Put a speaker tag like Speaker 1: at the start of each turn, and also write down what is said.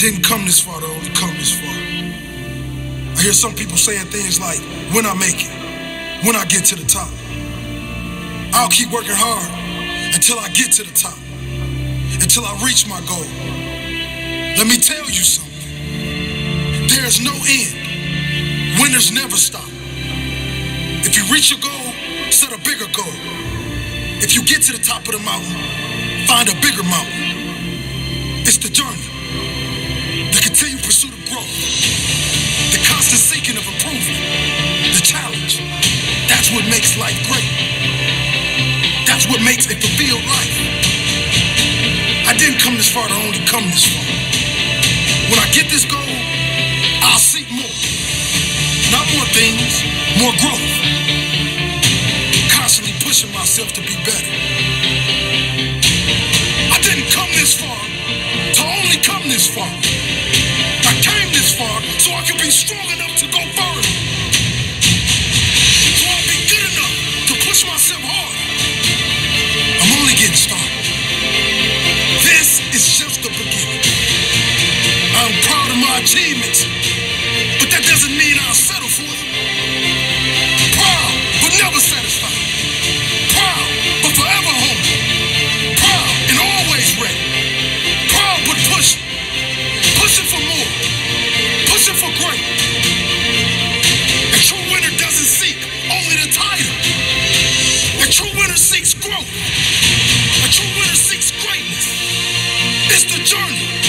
Speaker 1: didn't come this far to only come this far. I hear some people saying things like, when I make it, when I get to the top. I'll keep working hard until I get to the top, until I reach my goal. Let me tell you something. There's no end. Winners never stop. If you reach your goal, set a bigger goal. If you get to the top of the mountain, find a bigger mountain. It's the journey, What makes life great. That's what makes it fulfilled life. I didn't come this far to only come this far. When I get this goal, I'll seek more. Not more things, more growth. Constantly pushing myself to be better. I didn't come this far to only come this far. achievements, but that doesn't mean I'll settle for them. Proud, but never satisfied. Proud, but forever humble. Proud and always ready. Proud, but pushing. Pushing for more. Pushing for great. A true winner doesn't seek only the title. A true winner seeks growth. A true winner seeks greatness. It's the journey.